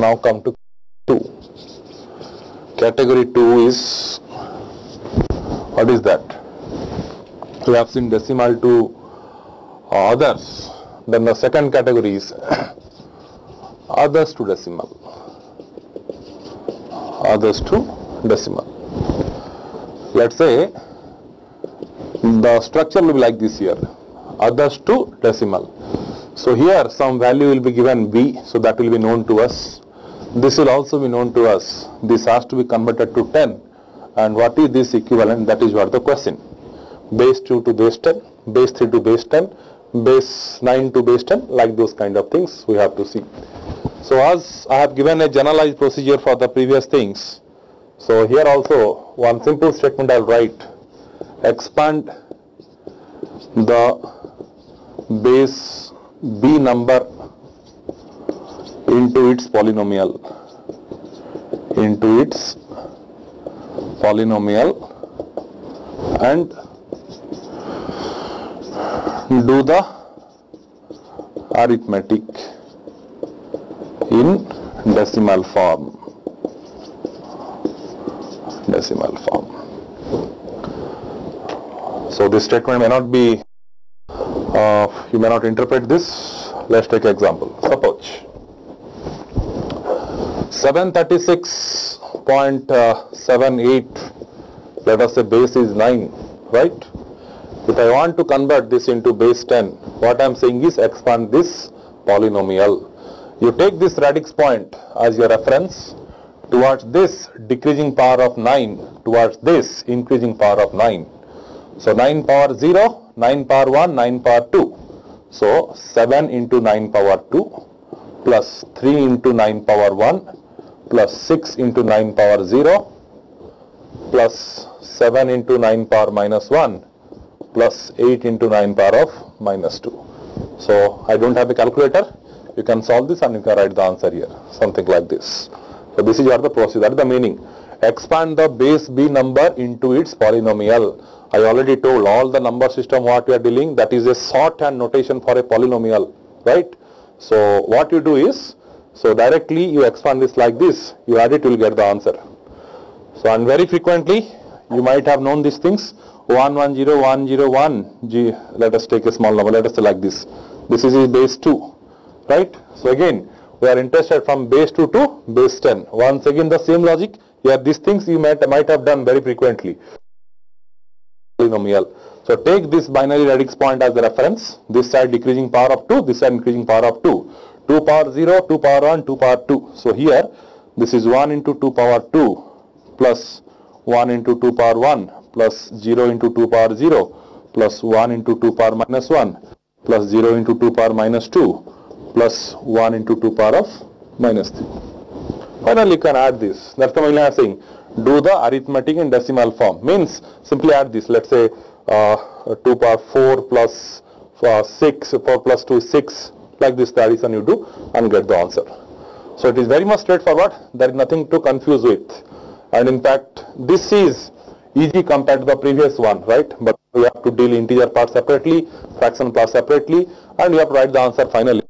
Now come to 2. Category 2 is, what is that? We have seen decimal to others. Then the second category is others to decimal. Others to decimal. Let's say the structure will be like this here. Others to decimal. So here some value will be given b, so that will be known to us. This will also be known to us. This has to be converted to 10. And what is this equivalent? That is what the question. Base 2 to base 10, base 3 to base 10, base 9 to base 10, like those kind of things we have to see. So as I have given a generalized procedure for the previous things, so here also one simple statement I'll write, expand the base b number into its polynomial. Into its polynomial and do the arithmetic in decimal form. Decimal form. So this statement may not be uh, you may not interpret this. Let's take example. Suppose 736.78 uh, let us say base is 9 right? If I want to convert this into base 10 what I am saying is expand this polynomial. You take this radix point as your reference towards this decreasing power of 9 towards this increasing power of 9 so 9 power 0 9 power 1 9 power 2 so 7 into 9 power 2 plus 3 into 9 power 1 plus 6 into 9 power 0 plus 7 into 9 power minus 1 plus 8 into 9 power of minus 2. So I don't have a calculator. You can solve this and you can write the answer here. Something like this. So this is what the process. That is the meaning. Expand the base b number into its polynomial. I already told all the number system what we are dealing that is a shorthand notation for a polynomial. Right? So what you do is so directly you expand this like this, you add it, you will get the answer. So and very frequently you might have known these things 110101 G, let us take a small number, let us say like this. This is base 2, right? So again we are interested from base 2 to base 10. Once again the same logic, here these things you might, might have done very frequently. Polynomial. So take this binary radix point as the reference, this side decreasing power of 2, this side increasing power of 2. 2 power 0, 2 power 1, 2 power 2. So here this is 1 into 2 power 2 plus 1 into 2 power 1 plus 0 into 2 power 0 plus 1 into 2 power minus 1 plus 0 into 2 power minus 2 plus 1 into 2 power of minus 3. Finally you can add this. That's the am saying. Do the arithmetic in decimal form. Means simply add this. Let's say uh, 2 power 4 plus uh, 6, 4 plus 2 is 6 like this addition you do and get the answer. So it is very much straightforward. There is nothing to confuse with. And in fact, this is easy compared to the previous one, right? But we have to deal integer part separately, fraction part separately, and we have to write the answer finally.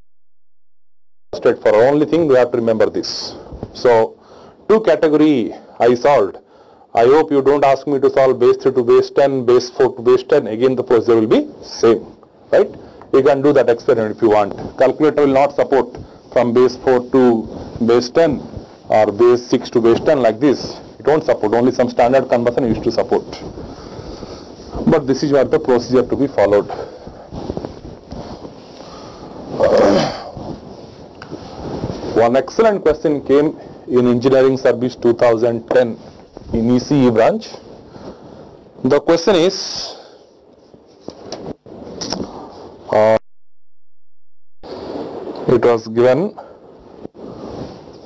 Straightforward. Only thing we have to remember this. So two category I solved. I hope you don't ask me to solve base 3 to base 10, base 4 to base 10. Again, the procedure will be same, right? You can do that experiment if you want. Calculator will not support from base 4 to base 10 or base 6 to base 10 like this. It won't support. Only some standard conversion used to support. But this is what the procedure to be followed. One excellent question came in Engineering Service 2010 in ECE branch. The question is, uh, it was given,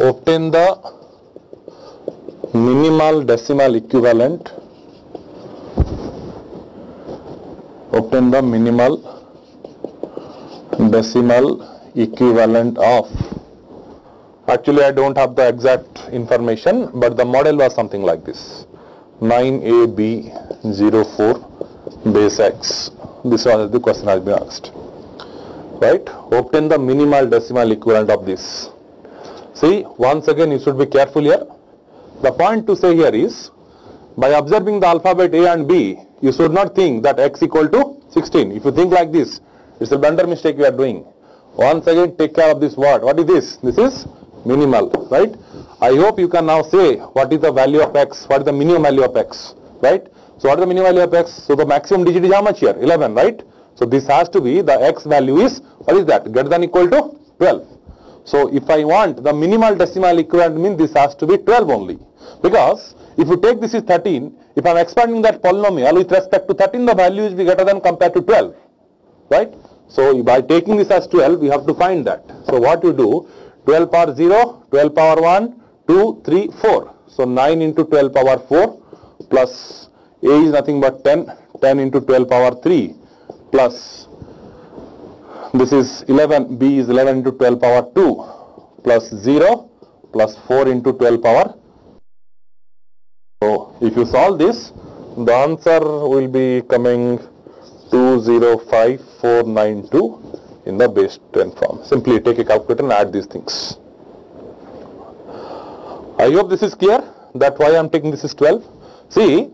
obtain the minimal decimal equivalent, obtain the minimal decimal equivalent of. Actually, I don't have the exact information, but the model was something like this. 9AB04 base x. This was the question has been asked. Right? Obtain the minimal decimal equivalent of this. See, once again you should be careful here. The point to say here is, by observing the alphabet A and B, you should not think that x equal to 16. If you think like this, it's a blunder mistake you are doing. Once again, take care of this word. What is this? This is minimal, right? I hope you can now say what is the value of x, what is the minimum value of x, right? So what is the minimum value of x? So the maximum digit is how much here? 11, right? So this has to be the x value is, what is that? Greater than equal to 12. So if I want the minimal decimal equivalent mean this has to be 12 only. Because if you take this is 13, if I am expanding that polynomial with respect to 13, the value is greater than compared to 12. Right? So by taking this as 12, we have to find that. So what you do, 12 power 0, 12 power 1, 2, 3, 4. So 9 into 12 power 4 plus A is nothing but 10, 10 into 12 power 3 plus this is 11, B is 11 into 12 power 2 plus 0 plus 4 into 12 power. So if you solve this, the answer will be coming 205492 in the base 10 form. Simply take a calculator and add these things. I hope this is clear. that why I am taking this is 12. See,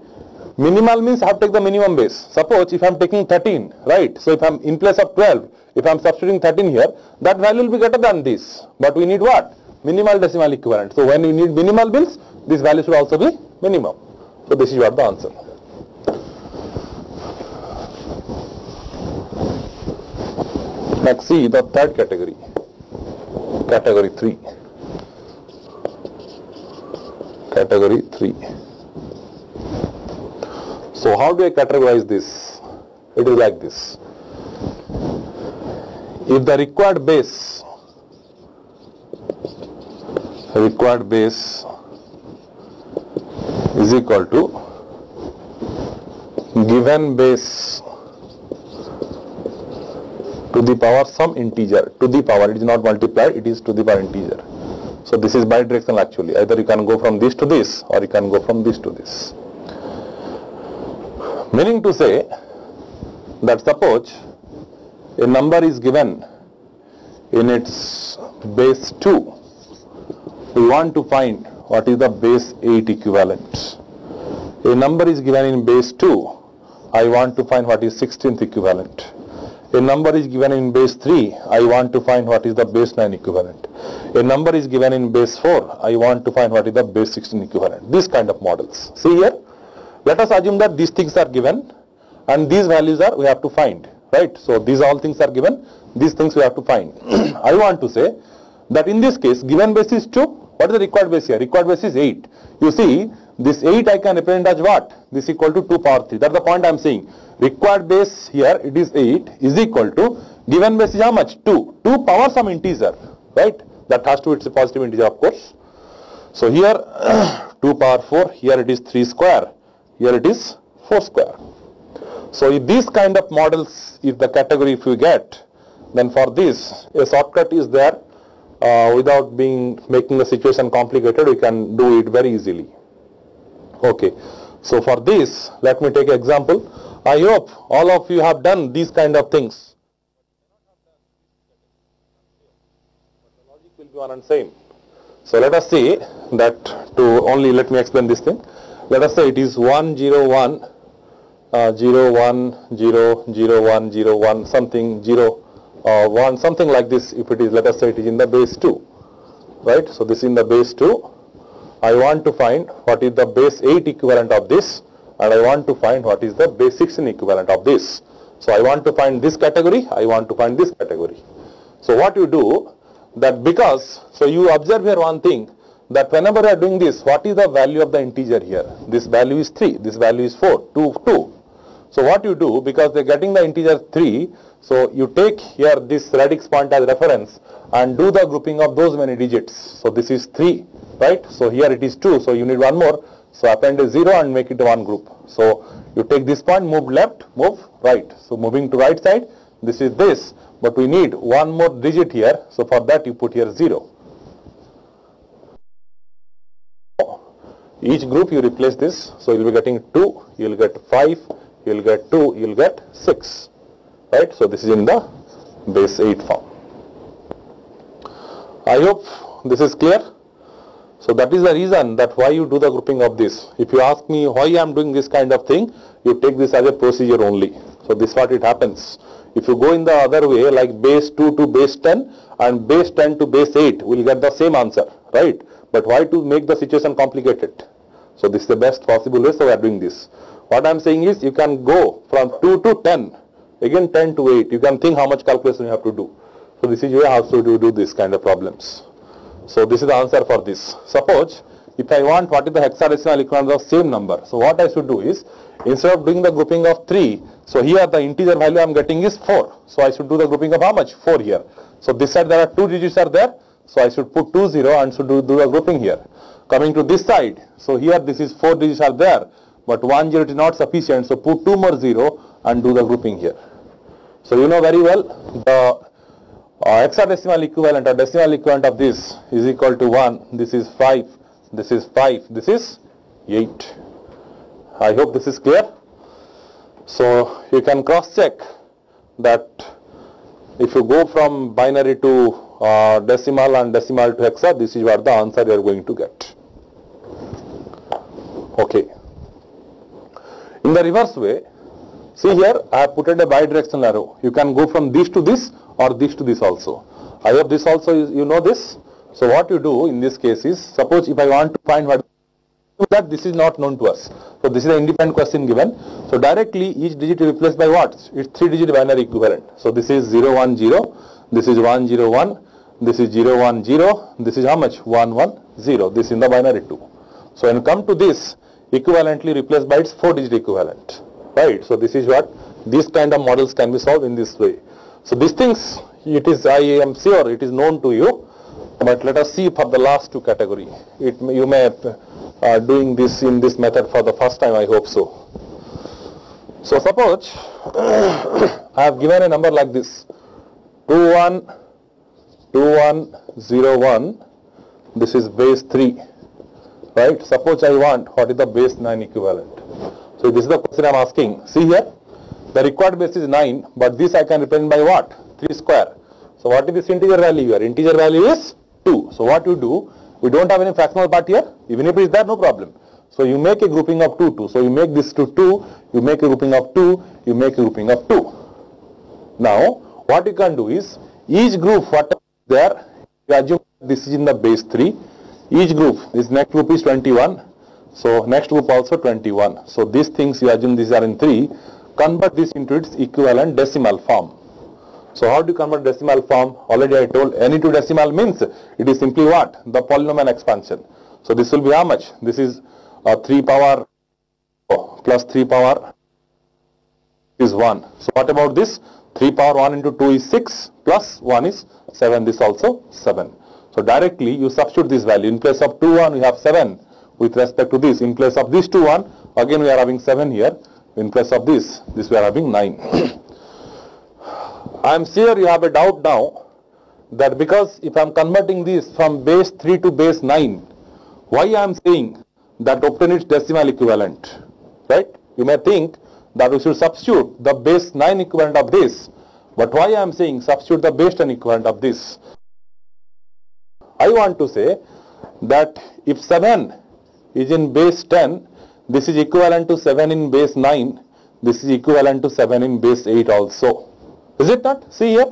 minimal means I have to take the minimum base. Suppose if I am taking 13, right? So if I am in place of 12, if I am substituting 13 here, that value will be greater than this. But we need what? Minimal decimal equivalent. So when we need minimal bills, this value should also be minimum. So this is what the answer. Next see the third category. Category 3. Category 3. So how do I categorize this? It is like this. If the required base required base is equal to given base to the power some integer to the power it is not multiplied it is to the power integer so this is bidirectional actually either you can go from this to this or you can go from this to this meaning to say that suppose a number is given in its base 2 we want to find what is the base 8 equivalent. A number is given in base 2 I want to find what is 16th equivalent. A number is given in base 3 I want to find what is the base 9 equivalent. A number is given in base 4 I want to find what is the base 16 equivalent. This kind of models. See here let us assume that these things are given and these values are we have to find right? So these all things are given these things we have to find. I want to say that in this case given base is 2 what is the required base here? Required base is 8 you see this 8 I can represent as what? This equal to 2 power 3 that's the point I am saying. Required base here it is 8 is equal to given base is how much? 2 2 power some integer right? That has to be it's a positive integer of course. So here 2 power 4 here it is 3 square here it is 4 square so if these kind of models if the category if you get then for this a shortcut is there. Uh, without being making the situation complicated we can do it very easily. Okay. So for this let me take example. I hope all of you have done these kind of things. The logic will be one and same. So let us say that to only let me explain this thing let us say it is 101 uh, 0 1 0 0 1 0 1 something 0 uh, 1 something like this. If it is let us say it is in the base 2 right? So this is in the base 2 I want to find what is the base 8 equivalent of this and I want to find what is the base 16 equivalent of this. So I want to find this category I want to find this category. So what you do that because so you observe here one thing that whenever you are doing this what is the value of the integer here this value is 3 this value is 4 2 2 so what you do, because they're getting the integer 3, so you take here this radix point as reference and do the grouping of those many digits. So this is 3, right? So here it is 2, so you need one more. So append a 0 and make it one group. So you take this point, move left, move right. So moving to right side, this is this. But we need one more digit here. So for that you put here 0. Each group you replace this. So you'll be getting 2, you'll get 5, you will get 2, you will get 6. Right? So this is in the base 8 form. I hope this is clear. So that is the reason that why you do the grouping of this. If you ask me why I am doing this kind of thing, you take this as a procedure only. So this what it happens. If you go in the other way like base 2 to base 10 and base 10 to base 8 we will get the same answer, right? But why to make the situation complicated? So this is the best possible way so we are doing this. What I am saying is you can go from 2 to 10, again 10 to 8. You can think how much calculation you have to do. So this is how to do, do this kind of problems. So this is the answer for this. Suppose if I want what is the hexadecimal equivalent of same number. So what I should do is instead of doing the grouping of 3, so here the integer value I am getting is 4. So I should do the grouping of how much? 4 here. So this side there are 2 digits are there. So I should put 2 0 and should do, do the grouping here. Coming to this side, so here this is 4 digits are there, but 1 0 is not sufficient, so put 2 more 0 and do the grouping here. So you know very well the uh, hexadecimal equivalent or decimal equivalent of this is equal to 1, this is 5, this is 5, this is 8. I hope this is clear. So you can cross check that if you go from binary to uh, decimal and decimal to hexa, this is what the answer you are going to get. Okay. In the reverse way, see here I have put a bidirectional arrow. You can go from this to this or this to this also. I hope this also you know this. So what you do in this case is, suppose if I want to find what that this is not known to us. So this is an independent question given. So directly each digit replaced by what? It's three digit binary equivalent. So this is 0, 1, 0, this is 1, 0, 1, this is 0, 1, 0, this is how much? 1, 1, 0. This is in the binary 2. So when come to this, equivalently replaced by its 4 digit equivalent. Right? So this is what these kind of models can be solved in this way. So these things, it is, I am sure it is known to you, but let us see for the last two category. It, you may uh, doing this in this method for the first time, I hope so. So suppose I have given a number like this, 212101, this is base 3, right? Suppose I want what is the base 9 equivalent. So this is the question I am asking. See here, the required base is 9, but this I can represent by what? 3 square. So what is this integer value here? Integer value is 2. So what you do, we don't have any fractional part here. Even if it is there, no problem. So you make a grouping of 2, 2. So you make this to 2, you make a grouping of 2, you make a grouping of 2. Now, what you can do is, each group, what is there, you assume this is in the base 3. Each group, this next group is 21. So next group also 21. So these things you assume these are in 3. Convert this into its equivalent decimal form. So how do you convert decimal form? Already I told any two decimal means it is simply what? The polynomial expansion. So this will be how much? This is uh, 3 power oh, plus 3 power is 1. So what about this? 3 power 1 into 2 is 6 plus 1 is 7. This also 7. So directly you substitute this value. In place of 2 1 we have 7 with respect to this. In place of this 2 1 again we are having 7 here. In place of this, this we are having 9. I am sure you have a doubt now that because if I am converting this from base 3 to base 9, why I am saying that obtain its decimal equivalent, right? You may think that we should substitute the base 9 equivalent of this, but why I am saying substitute the base 10 equivalent of this? I want to say that if 7 is in base 10, this is equivalent to 7 in base 9, this is equivalent to 7 in base 8 also. Is it not? See here.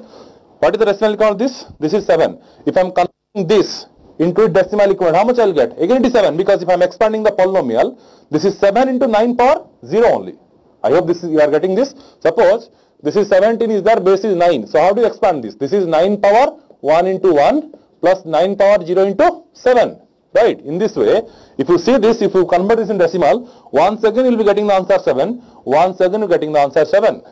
What is the decimal equivalent of this? This is 7. If I am converting this into decimal equivalent, how much I will get? Again it is 7 because if I am expanding the polynomial, this is 7 into 9 power 0 only. I hope this is, you are getting this. Suppose this is 17 is there, base is 9. So how do you expand this? This is 9 power 1 into 1 plus 9 power 0 into 7. Right? In this way, if you see this, if you convert this in decimal, once again you will be getting the answer 7. Once again you are getting the answer 7.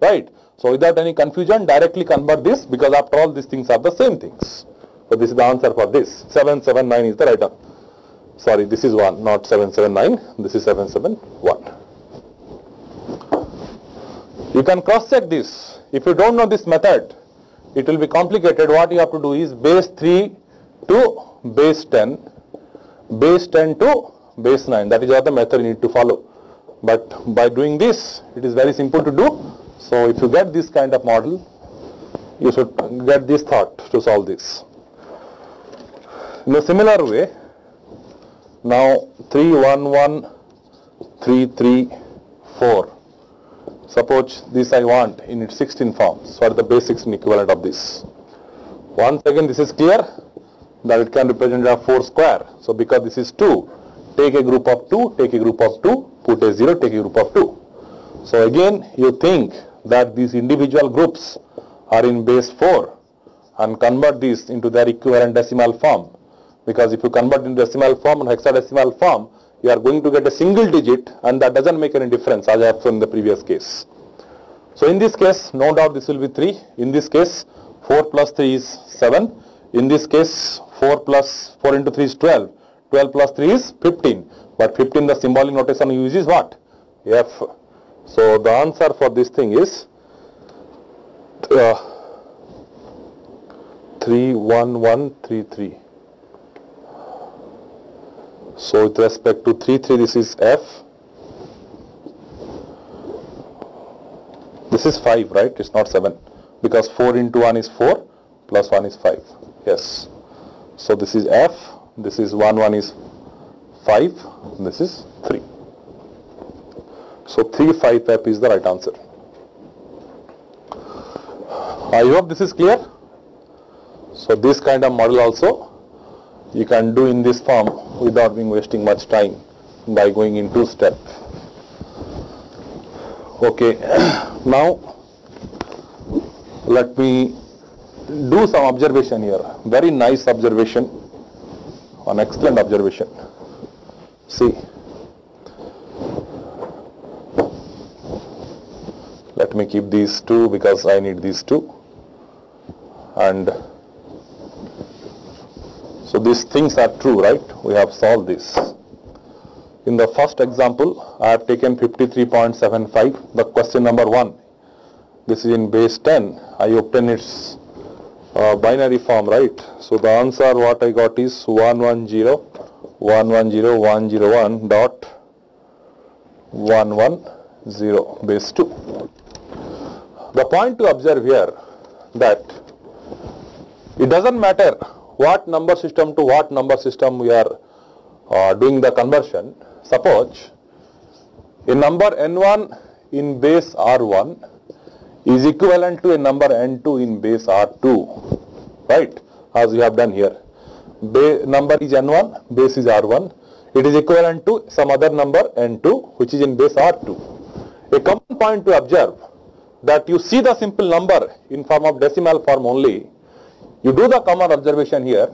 Right? So without any confusion, directly convert this because after all these things are the same things. So this is the answer for this. 779 is the right answer. Sorry, this is 1, not 779. This is 771. You can cross check this. If you don't know this method, it will be complicated. What you have to do is base 3 to base 10, base 10 to base 9. That is the method you need to follow. But by doing this, it is very simple to do. So if you get this kind of model, you should get this thought to solve this. In a similar way, now 3, 1, 1, 3, 3, 4. Suppose this I want in its 16 form. So what are the basics and equivalent of this? Once again this is clear that it can represent a 4 square. So because this is 2, take a group of 2, take a group of 2, put a 0, take a group of 2. So again you think that these individual groups are in base 4 and convert these into their equivalent decimal form. Because if you convert into decimal form and hexadecimal form, you are going to get a single digit and that doesn't make any difference as I have in the previous case. So in this case, no doubt this will be 3. In this case, 4 plus 3 is 7. In this case, 4 plus 4 into 3 is 12. 12 plus 3 is 15. But 15 the symbolic notation used is what? F. So the answer for this thing is uh, 31133. So with respect to 3 3 this is F. This is 5 right? It's not 7 because 4 into 1 is 4 plus 1 is 5. Yes. So this is F. This is 1 1 is 5. This is 3. So 3 5 F is the right answer. I hope this is clear. So this kind of model also you can do in this form without being wasting much time by going in two step. Okay, now let me do some observation here. Very nice observation, an excellent observation. See, let me keep these two because I need these two and so these things are true, right? We have solved this. In the first example, I have taken 53.75, the question number 1. This is in base 10. I obtain its uh, binary form, right? So the answer what I got is 110, 110, 101 dot 110 base 2. The point to observe here that it doesn't matter what number system to what number system we are uh, doing the conversion. Suppose a number n1 in base r1 is equivalent to a number n2 in base r2, right? As we have done here. Ba number is n1, base is r1. It is equivalent to some other number n2 which is in base r2. A common point to observe that you see the simple number in form of decimal form only you do the common observation here.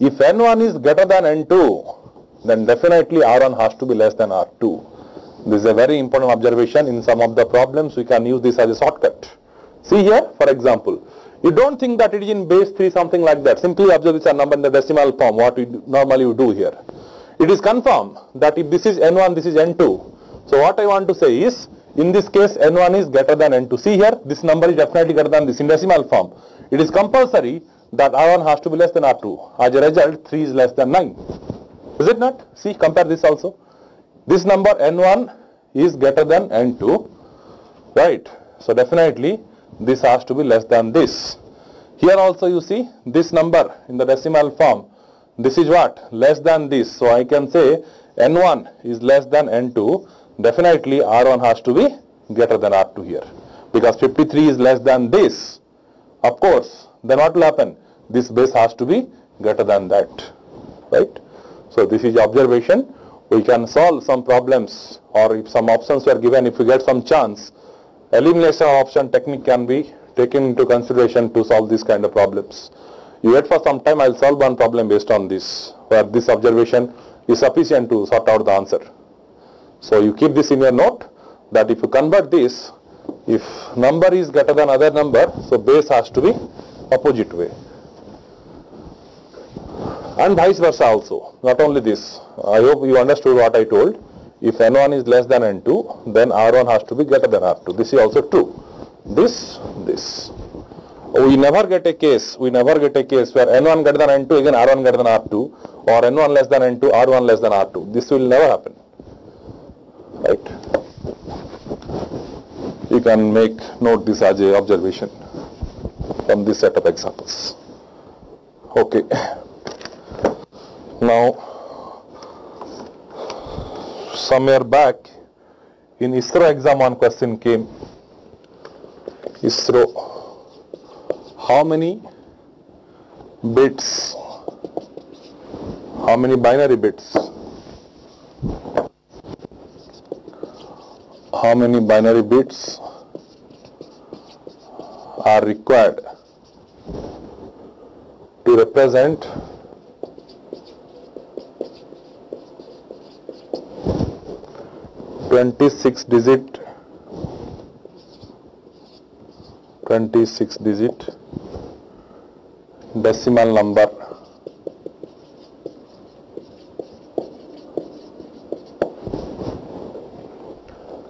If N1 is greater than N2, then definitely R1 has to be less than R2. This is a very important observation. In some of the problems, we can use this as a shortcut. See here, for example, you don't think that it is in base 3, something like that. Simply observe this number in the decimal form, what we normally you do here. It is confirmed that if this is N1, this is N2. So what I want to say is, in this case, N1 is greater than N2. See here, this number is definitely greater than this in decimal form. It is compulsory that R1 has to be less than R2. As a result, 3 is less than 9. Is it not? See, compare this also. This number N1 is greater than N2, right? So definitely this has to be less than this. Here also you see this number in the decimal form. This is what? Less than this. So I can say N1 is less than N2. Definitely R1 has to be greater than R2 here. Because 53 is less than this. Of course, then what will happen? This base has to be greater than that, right? So this is observation. We can solve some problems or if some options were given, if we get some chance, elimination option technique can be taken into consideration to solve these kind of problems. You wait for some time, I'll solve one problem based on this, where this observation is sufficient to sort out the answer. So you keep this in your note that if you convert this, if number is greater than other number, so base has to be opposite way. And vice versa also, not only this. I hope you understood what I told. If N1 is less than N2, then R1 has to be greater than R2. This is also true. This, this. We never get a case, we never get a case where N1 greater than N2, again R1 greater than R2, or N1 less than N2, R1 less than R2. This will never happen. Right? You can make note this as a observation from this set of examples. Okay. Now some year back in ISRO exam one question came. ISRO how many bits? How many binary bits? How many binary bits are required to represent Twenty-six digit, twenty-six digit decimal number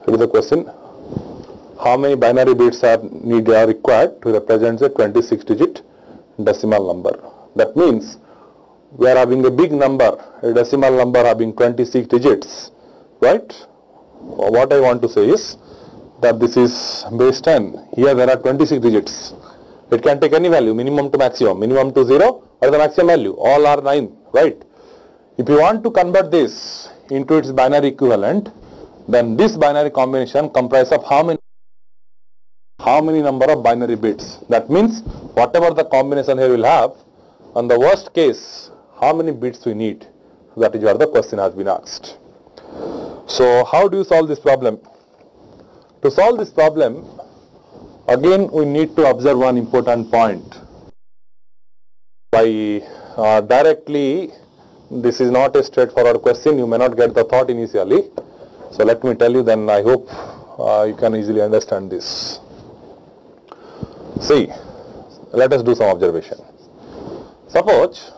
Here is the question. How many binary bits are needed are required to represent a 26 digit decimal number? That means we are having a big number, a decimal number having 26 digits, right? What I want to say is that this is base 10. Here there are 26 digits. It can take any value, minimum to maximum, minimum to 0 or the maximum value. All are 9, right? If you want to convert this into its binary equivalent, then this binary combination comprises of how many how many number of binary bits that means whatever the combination here will have on the worst case how many bits we need that is where the question has been asked so how do you solve this problem to solve this problem again we need to observe one important point by uh, directly this is not a straightforward question you may not get the thought initially so let me tell you then I hope uh, you can easily understand this. See, let us do some observation. Suppose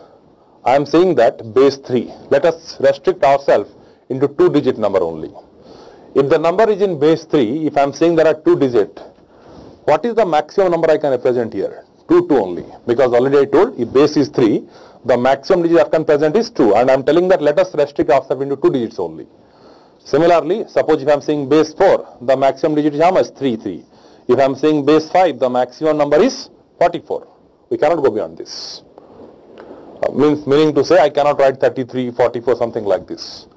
I am saying that base 3, let us restrict ourselves into two digit number only. If the number is in base 3, if I am saying there are two digit, what is the maximum number I can represent here? 2, 2 only. Because already I told if base is 3, the maximum digit I can present is 2 and I am telling that let us restrict ourselves into two digits only. Similarly, suppose if I am saying base 4, the maximum digit is how much? 3, 3. If I am saying base 5, the maximum number is 44. We cannot go beyond this. Uh, means meaning to say I cannot write 33, 44, something like this.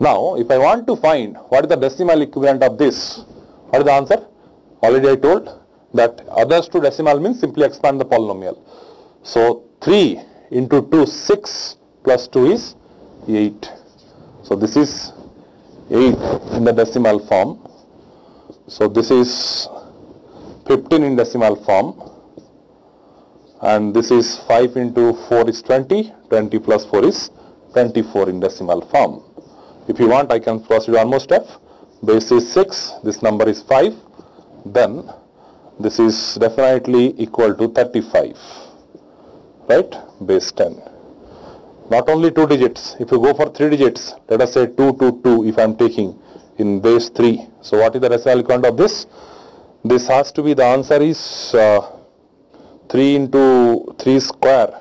Now, if I want to find what is the decimal equivalent of this, what is the answer? Already I told that others to decimal means simply expand the polynomial. So, 3 into 2, 6 plus 2 is 8. So, this is 8 in the decimal form. So this is 15 in decimal form and this is 5 into 4 is 20, 20 plus 4 is 24 in decimal form. If you want I can proceed one more step. Base is 6, this number is 5, then this is definitely equal to 35, right, base 10 not only two digits. If you go for three digits let us say 2 2 2 if i am taking in base 3 so what is the count of this? This has to be the answer is uh, 3 into 3 square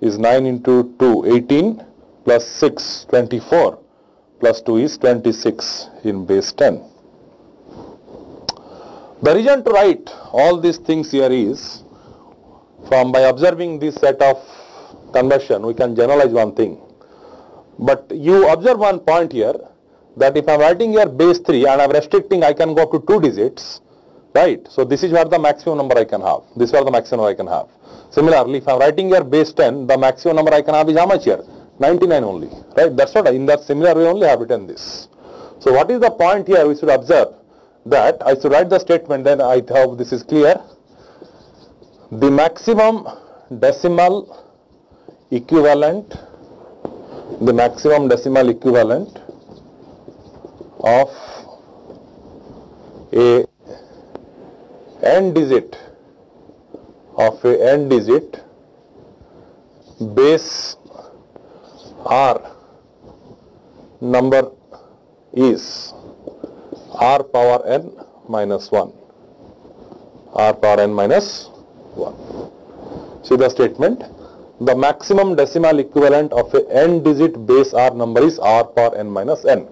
is 9 into 2 18 plus 6 24 plus 2 is 26 in base 10 the reason to write all these things here is from by observing this set of conversion, we can generalize one thing. But you observe one point here that if I am writing here base 3 and I am restricting I can go up to 2 digits, right? So this is where the maximum number I can have. This is where the maximum I can have. Similarly, if I am writing here base 10, the maximum number I can have is how much here? 99 only, right? That's what in that similar way only I have written this. So what is the point here we should observe that I should write the statement then I hope this is clear. The maximum decimal equivalent the maximum decimal equivalent of a n digit of a n digit base r number is r power n minus 1 r power n minus 1 see the statement the maximum decimal equivalent of a n digit base r number is r power n minus n.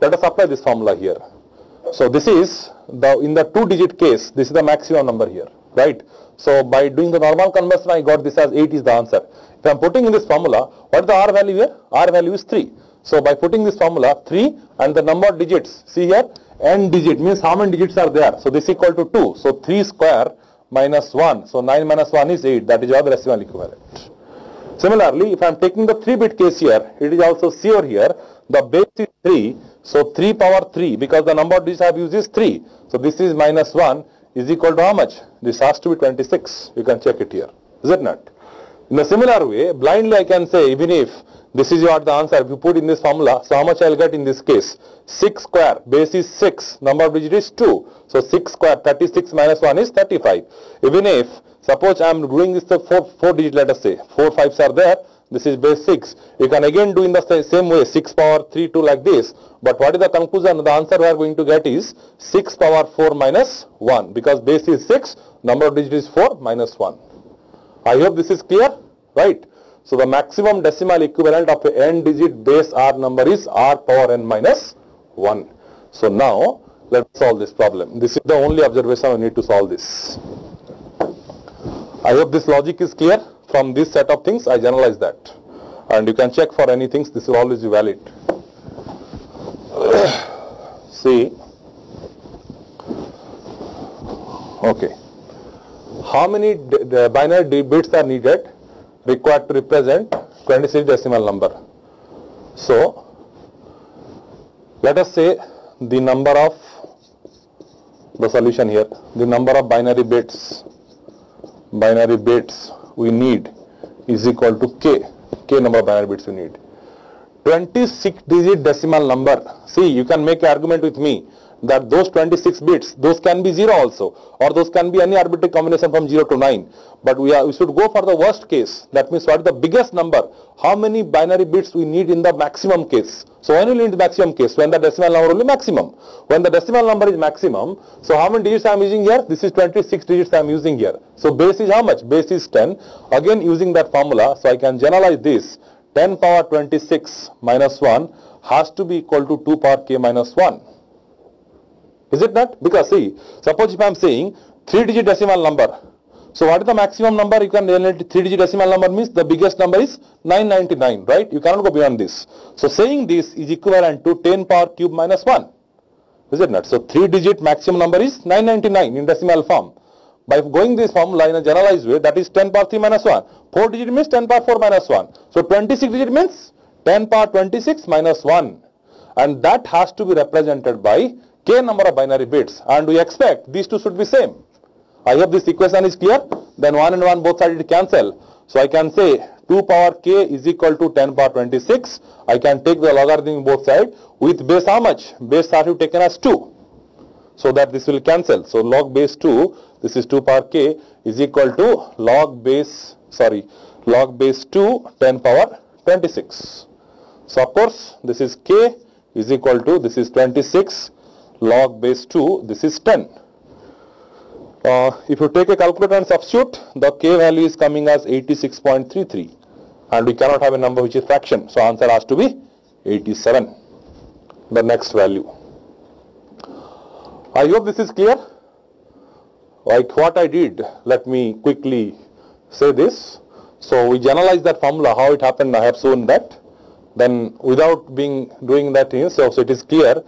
Let us apply this formula here. So this is the in the two digit case this is the maximum number here right? So by doing the normal conversion, I got this as 8 is the answer. If I am putting in this formula, what is the R value here? R value is 3. So by putting this formula 3 and the number of digits, see here, n digit means how many digits are there? So this is equal to 2. So 3 square minus 1. So 9 minus 1 is 8. That is your decimal equivalent. Similarly, if I am taking the 3-bit case here, it is also sure here, the base is 3. So 3 power 3 because the number of digits I have used is 3. So this is minus 1 is equal to how much? This has to be 26. You can check it here. Is it not? In a similar way, blindly I can say even if this is what the answer, if you put in this formula, so how much I will get in this case? 6 square, base is 6, number of digits is 2. So 6 square, 36 minus 1 is 35. Even if, suppose I am doing this the 4, 4 digit let us say, 4 5s are there, this is base 6. You can again do in the same way, 6 power 3 2 like this. But what is the conclusion? The answer we are going to get is 6 power 4 minus 1 because base is 6, number of digits is 4 minus 1. I hope this is clear, right? So the maximum decimal equivalent of a n digit base R number is R power n minus 1. So now let's solve this problem. This is the only observation we need to solve this. I hope this logic is clear. From this set of things I generalize that. And you can check for any things this will always be valid. See. Okay. How many binary bits are needed required to represent 26 decimal number? So, let us say the number of the solution here, the number of binary bits, binary bits we need is equal to k, k number of binary bits we need. 26 digit decimal number. See, you can make argument with me that those 26 bits, those can be 0 also or those can be any arbitrary combination from 0 to 9. But we, are, we should go for the worst case. That means what is the biggest number? How many binary bits we need in the maximum case? So when we need maximum case? When the decimal number will be maximum. When the decimal number is maximum, so how many digits I am using here? This is 26 digits I am using here. So base is how much? Base is 10. Again using that formula, so I can generalize this. 10 power 26 minus 1 has to be equal to 2 power k minus 1. Is it not? Because see, suppose if I am saying 3 digit decimal number. So what is the maximum number you can relate 3 digit decimal number means the biggest number is 999, right? You cannot go beyond this. So saying this is equivalent to 10 power cube minus 1. Is it not? So 3 digit maximum number is 999 in decimal form. By going this formula in a generalized way, that is 10 power 3 minus 1. 4 digit means 10 power 4 minus 1. So 26 digit means 10 power 26 minus 1. And that has to be represented by k number of binary bits. And we expect these two should be same. I hope this equation is clear. Then 1 and 1 both sides cancel. So I can say 2 power k is equal to 10 power 26. I can take the logarithm both sides with base how much? Base have to taken as 2. So that this will cancel. So log base 2, this is 2 power k is equal to log base, sorry, log base 2 10 power 26. So of course this is k is equal to, this is 26 log base 2, this is 10. Uh, if you take a calculator and substitute, the k value is coming as 86.33 and we cannot have a number which is fraction. So answer has to be 87, the next value. I hope this is clear. Like what I did, let me quickly say this. So we generalize that formula, how it happened, I have shown that. Then without being doing that, so, so it is clear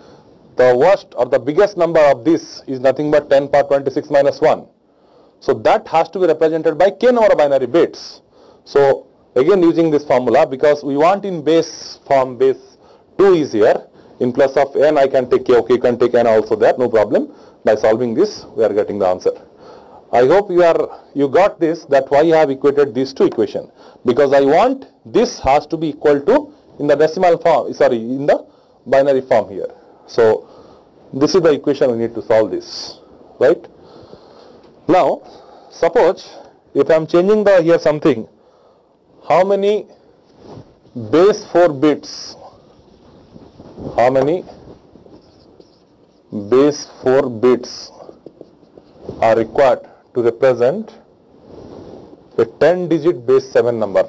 the worst or the biggest number of this is nothing but 10 power 26 minus 1. So that has to be represented by k number of binary bits. So again using this formula because we want in base form base 2 is here in place of n I can take k okay you can take n also there no problem by solving this we are getting the answer. I hope you are you got this that why I have equated these two equation because I want this has to be equal to in the decimal form sorry in the binary form here. So this is the equation we need to solve this, right? Now, suppose if I am changing the here something, how many base 4 bits, how many base 4 bits are required to represent a 10 digit base 7 number.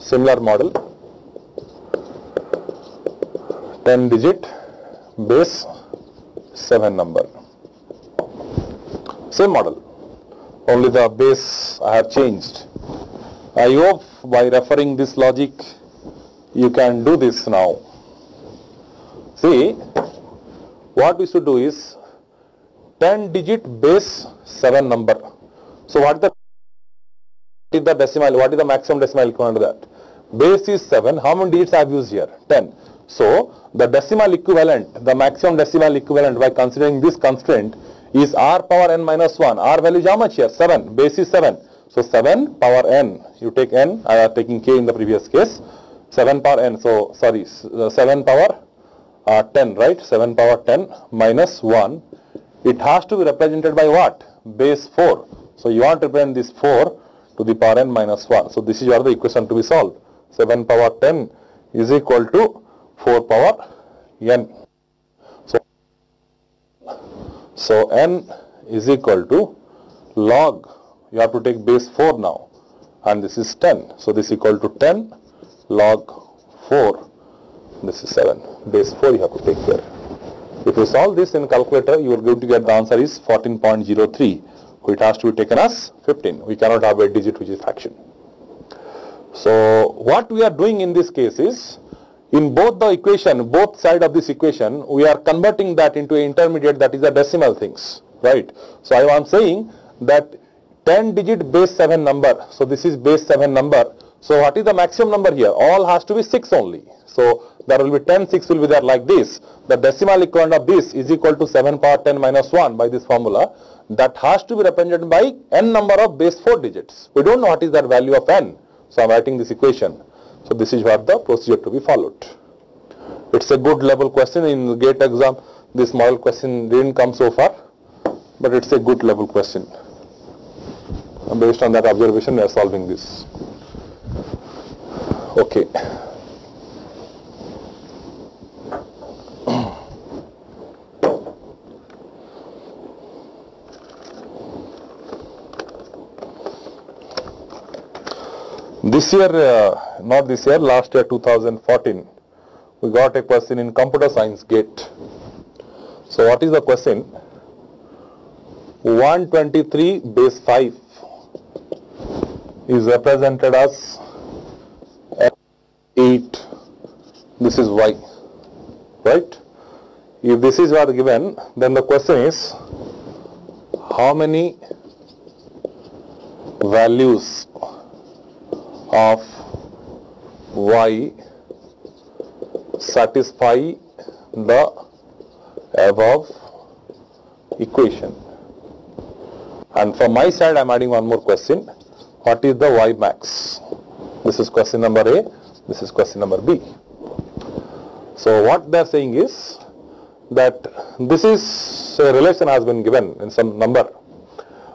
Similar model 10 digit base 7 number. Same model. only the base I have changed. I hope by referring this logic you can do this now. See, what we should do is 10 digit base 7 number. So what is the, the decimal, what is the maximum decimal equivalent to that? Base is 7, how many digits I have used here? 10. So the decimal equivalent, the maximum decimal equivalent by considering this constraint is r power n minus 1. r value is how much here? 7. Base is 7. So 7 power n, you take n, I am taking k in the previous case. 7 power n, so sorry, uh, 7 power uh, 10, right? 7 power 10 minus 1. It has to be represented by what? Base 4. So you want to represent this 4 to the power n minus 1. So this is your the equation to be solved. 7 power 10 is equal to 4 power n. So, so n is equal to log, you have to take base 4 now and this is 10. So this is equal to 10 log 4, this is 7, base 4 you have to take here. If you solve this in calculator, you are going to get the answer is 14.03. It has to be taken as 15. We cannot have a digit which is fraction. So what we are doing in this case is, in both the equation, both side of this equation, we are converting that into intermediate that is the decimal things, right? So I am saying that 10 digit base 7 number, so this is base 7 number, so what is the maximum number here? All has to be 6 only. So there will be 10, 6 will be there like this. The decimal equivalent of this is equal to 7 power 10 minus 1 by this formula. That has to be represented by n number of base 4 digits. We don't know what is that value of n. So I am writing this equation. So this is what the procedure to be followed. It's a good level question in GATE exam. This model question didn't come so far, but it's a good level question. Based on that observation, we are solving this. Okay. This year, uh, not this year, last year 2014, we got a question in computer science gate. So what is the question? 123 base 5 is represented as 8. This is y, right? If this is what given, then the question is how many values of y satisfy the above equation. And from my side, I am adding one more question. What is the y max? This is question number A. This is question number B. So what they are saying is that this is a relation has been given in some number.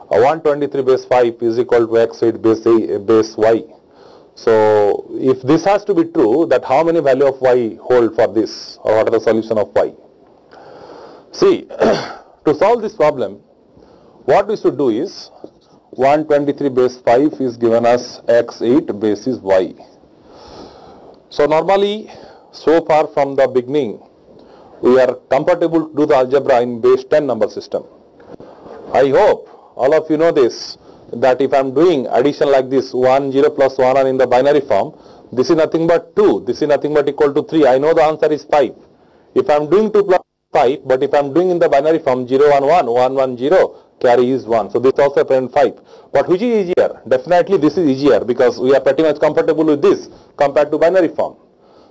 Uh, 123 base 5 is equal to x 8 base, a, base y. So if this has to be true, that how many value of y hold for this or what are the solution of y? See, to solve this problem, what we should do is 123 base 5 is given as x8 base is y. So normally, so far from the beginning, we are comfortable to do the algebra in base 10 number system. I hope all of you know this that if I am doing addition like this 1 0 plus 1 are in the binary form this is nothing but 2 this is nothing but equal to 3 I know the answer is 5 if I am doing 2 plus 5 but if I am doing in the binary form 0 1 1 1 1 0 carry is 1 so this also present 5 but which is easier? Definitely this is easier because we are pretty much comfortable with this compared to binary form.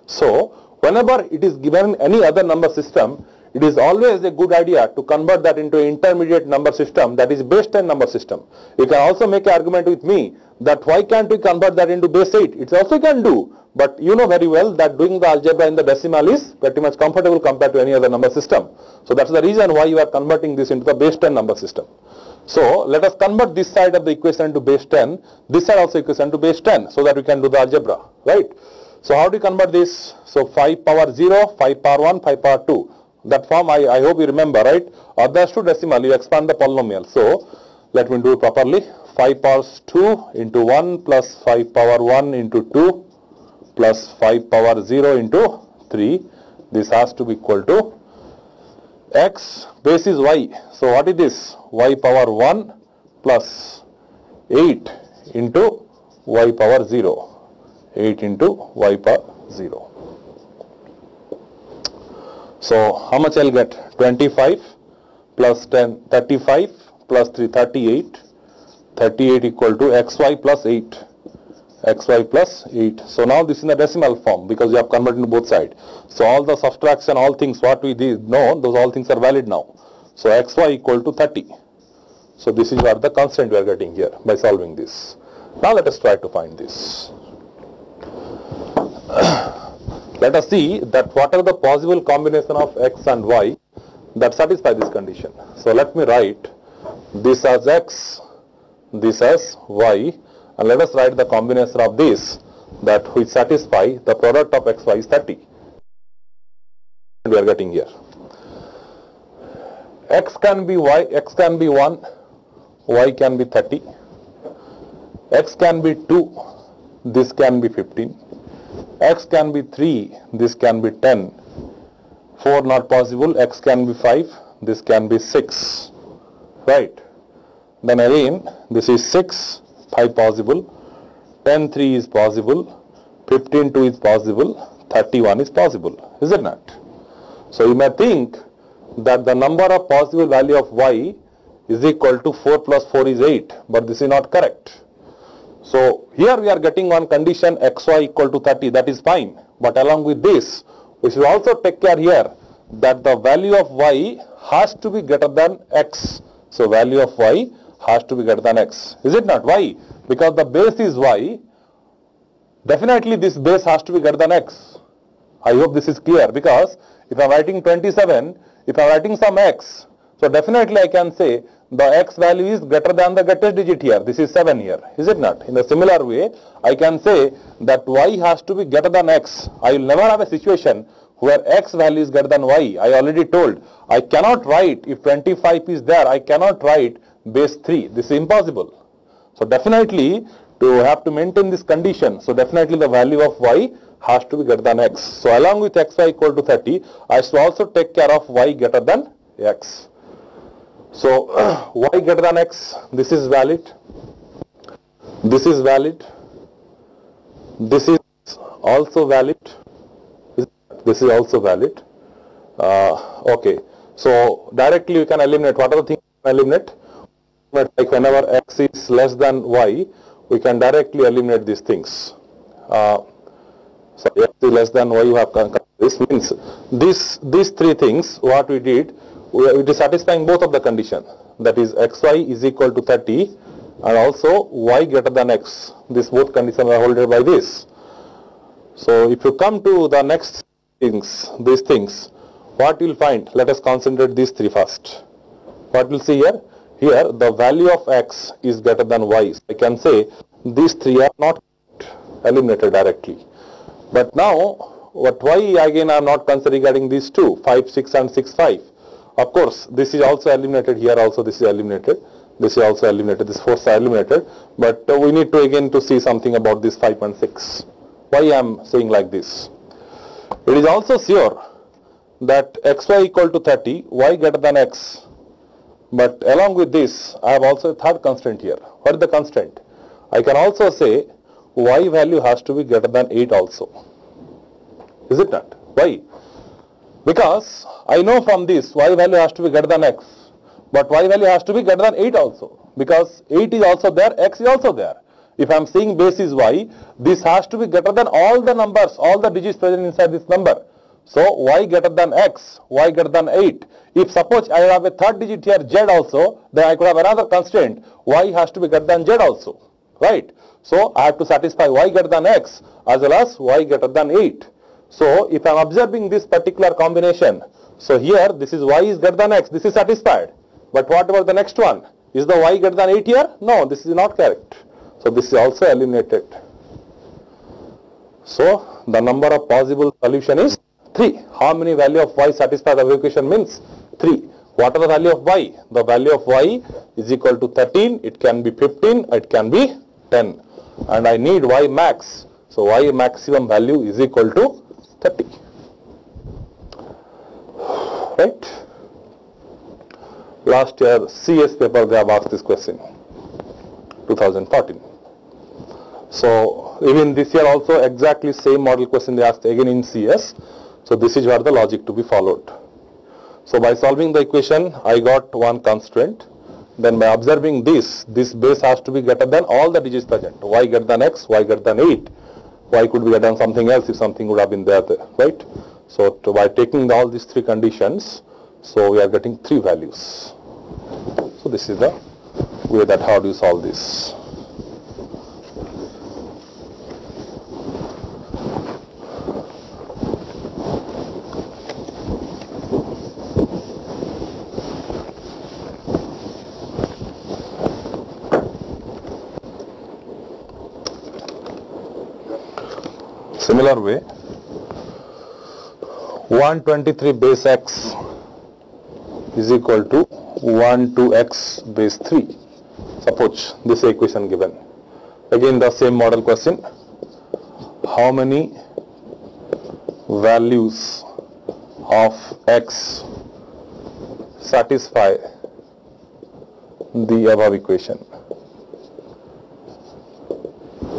So whenever it is given any other number system it is always a good idea to convert that into an intermediate number system that is base 10 number system. You can also make an argument with me that why can't we convert that into base 8? It also can do. But you know very well that doing the algebra in the decimal is pretty much comfortable compared to any other number system. So that's the reason why you are converting this into the base 10 number system. So let us convert this side of the equation to base 10, this side also equation to base 10 so that we can do the algebra, right? So how do you convert this? So 5 power 0, 5 power 1, 5 power 2. That form I, I hope you remember, right? Others to decimal, you expand the polynomial. So let me do it properly. 5 powers 2 into 1 plus 5 power 1 into 2 plus 5 power 0 into 3. This has to be equal to x base is y. So what is this? y power 1 plus 8 into y power 0. 8 into y power 0. So how much I'll get? 25 plus 10, 35 plus 3, 38. 38 equal to xy plus 8. xy plus 8. So now this is in the decimal form because we have converted both sides. So all the subtraction, all things what we did know, those all things are valid now. So xy equal to 30. So this is what the constant we are getting here by solving this. Now let us try to find this. let us see that what are the possible combination of x and y that satisfy this condition. So let me write this as x, this as y and let us write the combination of this that which satisfy the product of xy is 30 we are getting here. X can be y x can be 1 y can be 30 x can be 2 this can be 15 x can be 3 this can be 10 4 not possible. X can be 5 this can be 6 right? Then again this is 6 5 possible, 10 3 is possible, 15 2 is possible, 31 is possible, is it not? So you may think that the number of possible value of y is equal to 4 plus 4 is 8, but this is not correct. So here we are getting one condition xy equal to 30, that is fine. But along with this, we should also take care here that the value of y has to be greater than x. So value of y has to be greater than x. Is it not? Why? Because the base is y. Definitely this base has to be greater than x. I hope this is clear because if I am writing 27, if I am writing some x, so definitely I can say the x value is greater than the greatest digit here. This is 7 here. Is it not? In a similar way, I can say that y has to be greater than x. I will never have a situation where x value is greater than y. I already told. I cannot write, if 25 is there, I cannot write base 3. This is impossible. So definitely to have to maintain this condition, so definitely the value of y has to be greater than x. So along with xy equal to 30, I should also take care of y greater than x. So y greater than x, this is valid. This is valid. This is also valid. This is also valid. Uh, okay. So directly we can eliminate. What are the things can eliminate? like whenever x is less than y, we can directly eliminate these things. Uh, so x is less than y, you have this means this these three things. What we did, it is satisfying both of the condition. That is xy is equal to 30, and also y greater than x. These both conditions are held by this. So if you come to the next things, these things, what you will find? Let us concentrate these three first. What we will see here? Here the value of x is greater than y. I can say these three are not eliminated directly. But now what y again I am not considering regarding these two 5, 6 and 6, 5. Of course this is also eliminated here also this is eliminated. This is also eliminated. This force are eliminated. But uh, we need to again to see something about this 5 and 6. Why I am saying like this? It is also sure that xy equal to 30, y greater than x but along with this, I have also a third constraint here. What is the constraint? I can also say y value has to be greater than 8 also. Is it not? Why? Because I know from this y value has to be greater than x. But y value has to be greater than 8 also. Because 8 is also there, x is also there. If I am saying base is y, this has to be greater than all the numbers, all the digits present inside this number. So y greater than x, y greater than 8. If suppose I have a third digit here z also, then I could have another constraint, y has to be greater than z also. Right? So I have to satisfy y greater than x as well as y greater than 8. So if I am observing this particular combination, so here this is y is greater than x, this is satisfied. But what about the next one? Is the y greater than 8 here? No, this is not correct. So this is also eliminated. So the number of possible solution is 3. How many value of y satisfy the equation means 3. What are the value of y? The value of y is equal to 13. It can be 15. It can be 10. And I need y max. So y maximum value is equal to 30. Right? Last year CS paper they have asked this question. 2014. So even this year also exactly same model question they asked again in CS. So this is where the logic to be followed. So by solving the equation, I got one constraint. Then by observing this, this base has to be greater than all the digits present. Y greater than x, y greater than 8. Y could we have done something else if something would have been there, there right? So to, by taking all these three conditions, so we are getting three values. So this is the way that how do you solve this. Similar way, 123 base x is equal to 1 to x base 3. Suppose this equation given. Again the same model question. How many values of x satisfy the above equation?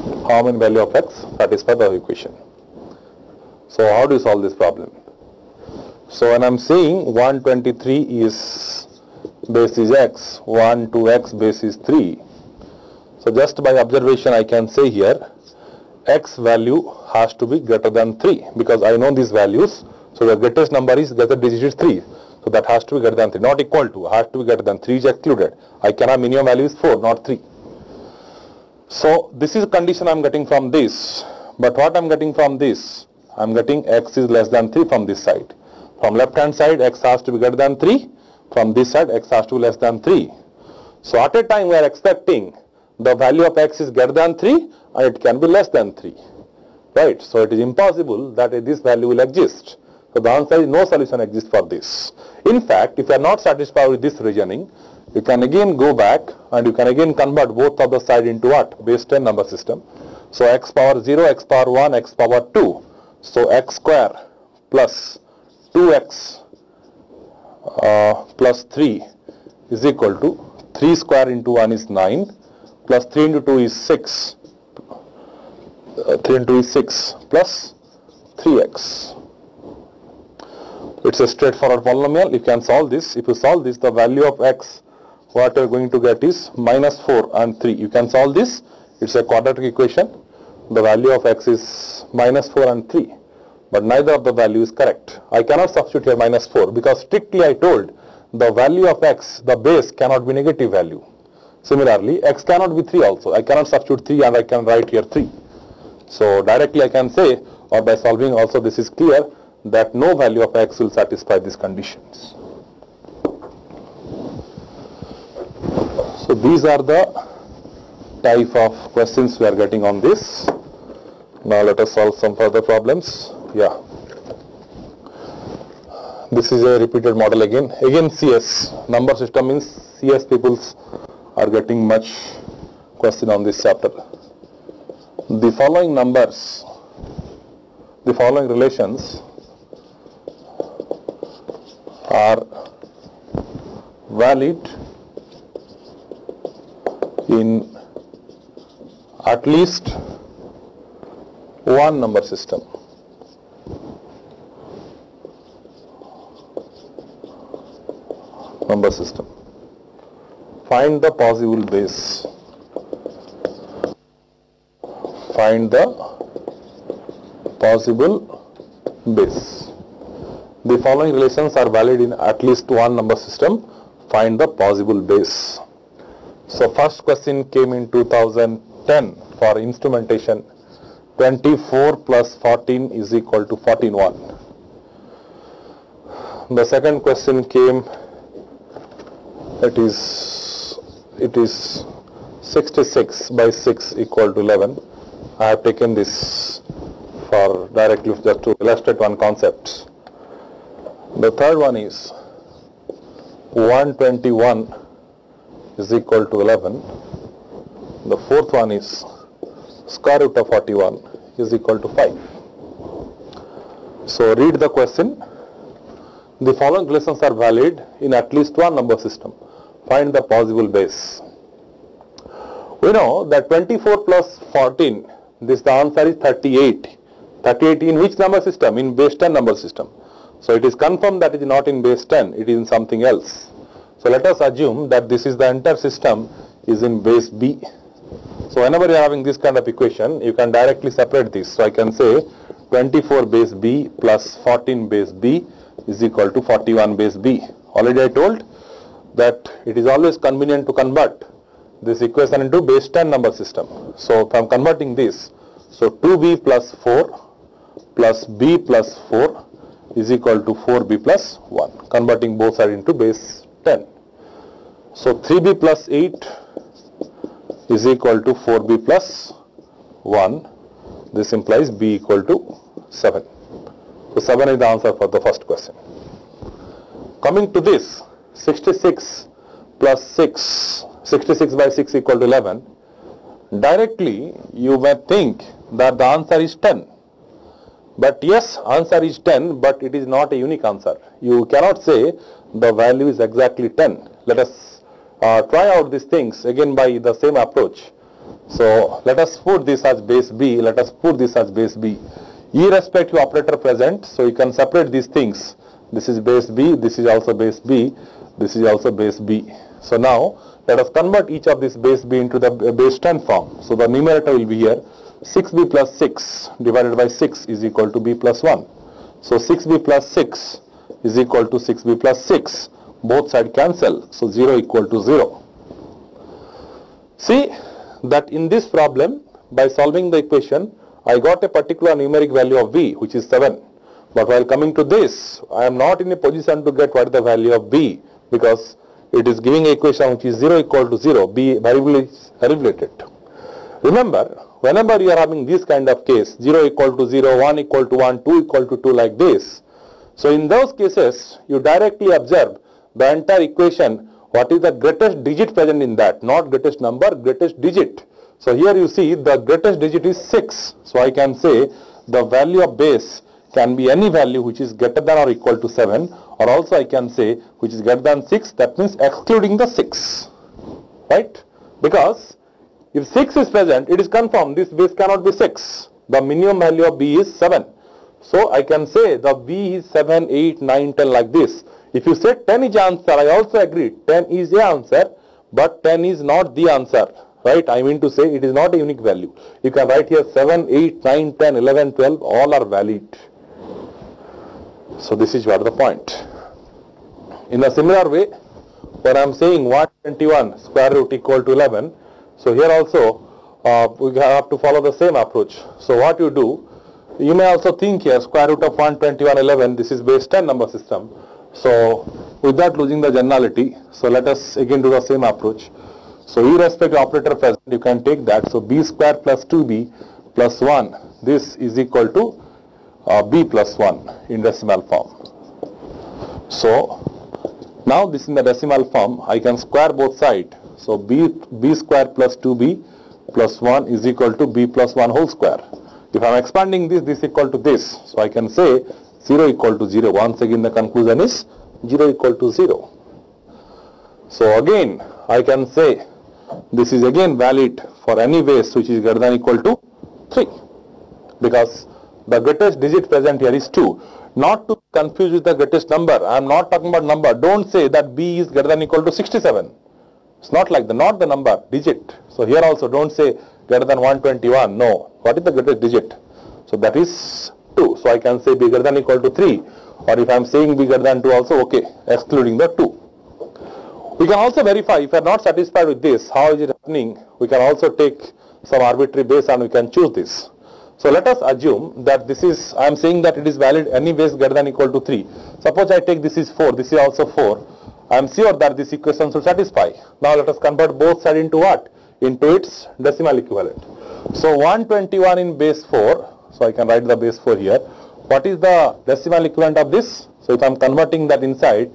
Many value of x satisfy the equation? So how do you solve this problem? So when I'm saying 123 is base is x, 1 to x base is 3. So just by observation I can say here x value has to be greater than 3 because I know these values. So the greatest number is greater digit is 3. So that has to be greater than 3, not equal to, has to be greater than 3 is excluded. I cannot minimum value is 4, not 3. So this is a condition I'm getting from this. But what I'm getting from this? I'm getting x is less than 3 from this side. From left hand side x has to be greater than 3. From this side x has to be less than 3. So at a time we are expecting the value of x is greater than 3 and it can be less than 3. Right. So it is impossible that this value will exist. So the answer is no solution exists for this. In fact, if you are not satisfied with this reasoning, you can again go back and you can again convert both of the side into what? Base 10 number system. So x power 0, x power 1, x power 2. So x square plus 2x uh, plus 3 is equal to 3 square into 1 is 9 plus 3 into 2 is 6 uh, 3 into 2 is 6 plus 3x it's a straightforward polynomial you can solve this if you solve this the value of x what you're going to get is minus 4 and 3 you can solve this it's a quadratic equation the value of x is minus 4 and 3 but neither of the value is correct. I cannot substitute here minus 4 because strictly I told the value of x, the base cannot be negative value. Similarly, x cannot be 3 also. I cannot substitute 3 and I can write here 3. So directly I can say or by solving also this is clear that no value of x will satisfy these conditions. So these are the type of questions we are getting on this. Now let us solve some further problems. Yeah. This is a repeated model again. Again cs number system means cs peoples are getting much question on this chapter. The following numbers the following relations are valid in at least one number system number system. Find the possible base. Find the possible base. The following relations are valid in at least one number system. Find the possible base. So first question came in 2010 for instrumentation. 24 plus 14 is equal to 14.1. The second question came it is it is 66 by 6 equal to 11 I have taken this for directly just to illustrate one concept. The third one is 121 is equal to 11 the fourth one is square root of 41 is equal to 5 so read the question the following relations are valid in at least one number system find the possible base. We know that 24 plus 14, this the answer is 38. 38 in which number system? In base 10 number system. So it is confirmed that it is not in base 10, it is in something else. So let us assume that this is the entire system is in base B. So whenever you are having this kind of equation, you can directly separate this. So I can say 24 base B plus 14 base B is equal to 41 base B. Already I told that it is always convenient to convert this equation into base 10 number system. So am converting this, so 2b plus 4 plus b plus 4 is equal to 4b plus 1, converting both sides into base 10. So 3b plus 8 is equal to 4b plus 1. This implies b equal to 7. So 7 is the answer for the first question. Coming to this, 66 plus 6, 66 by 6 equal to 11. Directly, you may think that the answer is 10. But yes, answer is 10, but it is not a unique answer. You cannot say the value is exactly 10. Let us Uh, try out these things again by the same approach. So let us put this as base B, let us put this as base B. Irrespective operator present, so you can separate these things. This is base B, this is also base B, this is also base B. So now let us convert each of this base B into the base 10 form. So the numerator will be here 6b plus 6 divided by 6 is equal to b plus 1. So 6b plus 6 is equal to 6b plus 6. Both sides cancel. So 0 equal to 0. See that in this problem by solving the equation I got a particular numeric value of b which is 7. But while coming to this I am not in a position to get what is the value of b because it is giving equation which is 0 equal to 0. b variable is related. Remember, whenever you are having this kind of case, 0 equal to 0, 1 equal to 1, 2 equal to 2 like this. So in those cases, you directly observe the entire equation, what is the greatest digit present in that, not greatest number, greatest digit. So here you see the greatest digit is 6. So I can say the value of base can be any value which is greater than or equal to 7 or also I can say which is greater than 6 that means excluding the 6 right because if 6 is present, it is confirmed this base cannot be 6. The minimum value of B is 7. So I can say the B is 7, 8, 9, 10 like this. If you say 10 is answer, I also agree 10 is the answer, but 10 is not the answer. Right? I mean to say it is not a unique value. You can write here 7, 8, 9, 10, 11, 12, all are valid. So this is what the point. In a similar way, when I am saying 121 square root equal to 11, so here also uh, we have to follow the same approach. So what you do, you may also think here square root of 121, 11, this is base 10 number system. So without losing the generality, so let us again do the same approach. So irrespective operator present, you can take that. So b square plus 2b plus 1, this is equal to uh, b plus 1 in decimal form. So now this in the decimal form, I can square both sides so b, b square plus 2b plus 1 is equal to b plus 1 whole square. If I am expanding this, this equal to this. So I can say 0 equal to 0. Once again the conclusion is 0 equal to 0. So again I can say this is again valid for any base which is greater than equal to 3 because the greatest digit present here is 2 not to confuse with the greatest number I am not talking about number don't say that b is greater than equal to 67 it's not like the, not the number, digit. So here also don't say greater than 121. No. What is the greatest digit? So that is 2. So I can say bigger than equal to 3. Or if I am saying bigger than 2 also, okay, excluding the 2. We can also verify if you are not satisfied with this, how is it happening? We can also take some arbitrary base and we can choose this. So let us assume that this is, I am saying that it is valid any base greater than equal to 3. Suppose I take this is 4, this is also 4. I am sure that this equation should satisfy. Now let us convert both sides into what? Into its decimal equivalent. So 121 in base 4. So I can write the base 4 here. What is the decimal equivalent of this? So if I am converting that inside,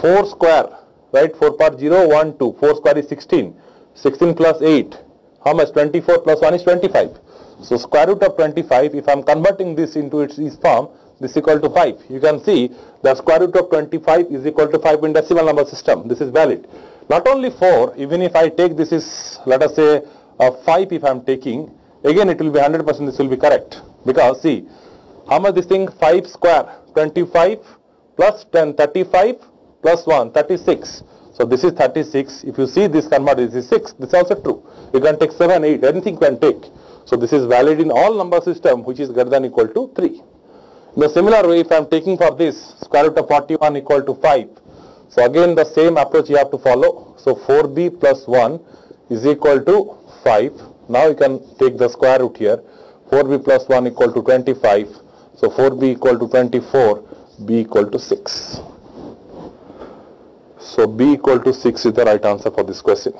4 square, right? 4 part 0, 1, 2. 4 square is 16. 16 plus 8. How much? 24 plus 1 is 25. So square root of 25, if I am converting this into its form, this is equal to 5. You can see the square root of 25 is equal to 5 in decimal number system. This is valid. Not only 4, even if I take this is let us say of 5 if I am taking, again it will be 100% this will be correct. Because see, how much this thing 5 square 25 plus 10 35 plus 1 36. So this is 36. If you see this convert this is 6. This is also true. You can take 7, 8, anything you can take. So this is valid in all number system which is greater than equal to 3. In a similar way if I am taking for this square root of 41 equal to 5. So again the same approach you have to follow. So 4b plus 1 is equal to 5. Now you can take the square root here. 4b plus 1 equal to 25. So 4b equal to 24, b equal to 6. So b equal to 6 is the right answer for this question.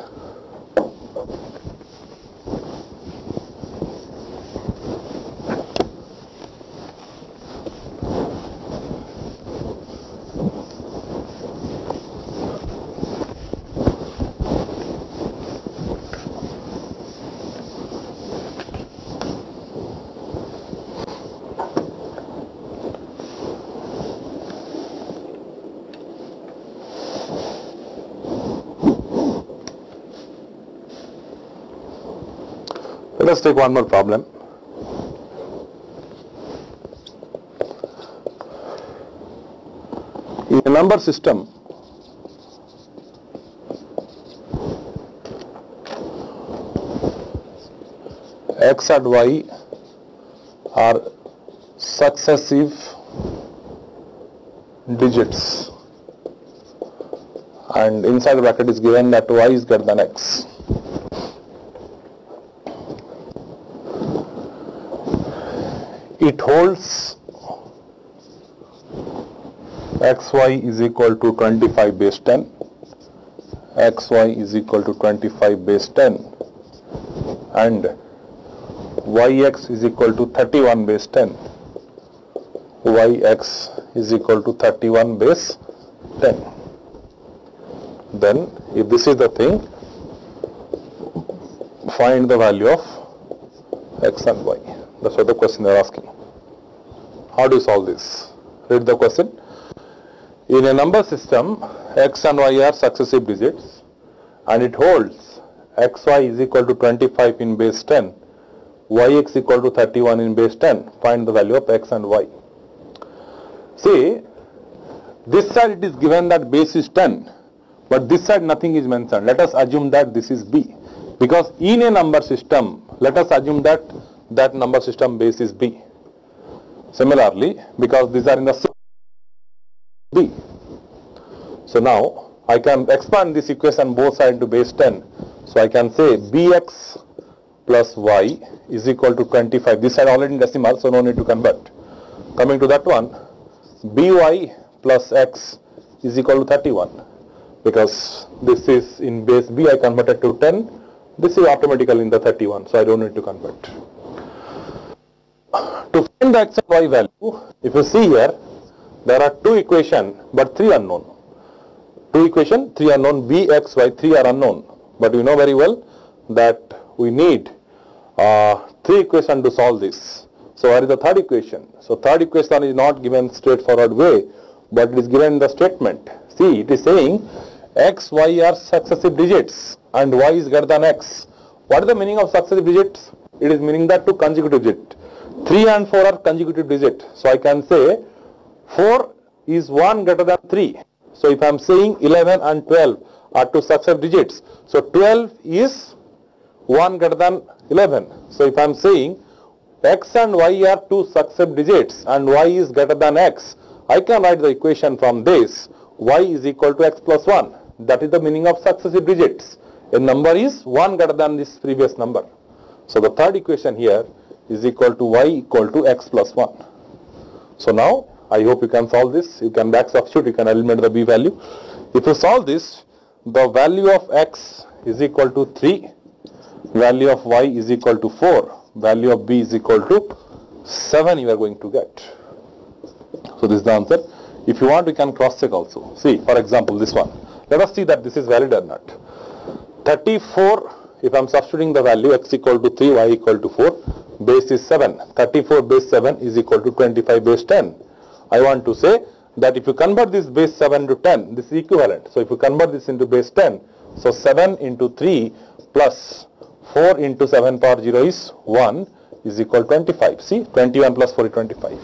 Take one more problem. In a number system, x and y are successive digits and inside the bracket is given that y is greater than x. it holds xy is equal to 25 base 10 xy is equal to 25 base 10 and yx is equal to 31 base 10 yx is equal to 31 base 10 then if this is the thing find the value of x and y. That's what the question they are asking how do you solve this? Read the question. In a number system, x and y are successive digits and it holds xy is equal to 25 in base 10, yx equal to 31 in base 10. Find the value of x and y. See, this side it is given that base is 10, but this side nothing is mentioned. Let us assume that this is b. Because in a number system, let us assume that that number system base is b. Similarly, because these are in the b. So now I can expand this equation both sides to base 10. So I can say bx plus y is equal to 25. This side already in decimal, so no need to convert. Coming to that one, by plus x is equal to 31 because this is in base b I converted to 10. This is automatically in the 31, so I don't need to convert. To find the x and y value, if you see here, there are two equation but three unknown. Two equation, three unknown, b, x, y, three are unknown. But we know very well that we need uh, three equation to solve this. So what is the third equation? So third equation is not given straightforward way, but it is given in the statement. See, it is saying x, y are successive digits and y is greater than x. What is the meaning of successive digits? It is meaning that two consecutive digits. 3 and 4 are consecutive digit. So I can say 4 is 1 greater than 3. So if I am saying 11 and 12 are two successive digits. So 12 is 1 greater than 11. So if I am saying x and y are two successive digits and y is greater than x, I can write the equation from this y is equal to x plus 1. That is the meaning of successive digits. A number is 1 greater than this previous number. So the third equation here is equal to y equal to x plus 1. So now I hope you can solve this. You can back substitute, you can eliminate the b value. If you solve this, the value of x is equal to 3, value of y is equal to 4, value of b is equal to 7 you are going to get. So this is the answer. If you want, you can cross check also. See, for example, this one. Let us see that this is valid or not. 34, if I am substituting the value x equal to 3, y equal to 4, base is 7. 34 base 7 is equal to 25 base 10. I want to say that if you convert this base 7 to 10, this is equivalent. So if you convert this into base 10, so 7 into 3 plus 4 into 7 power 0 is 1 is equal to 25. See 21 plus 4 is 25.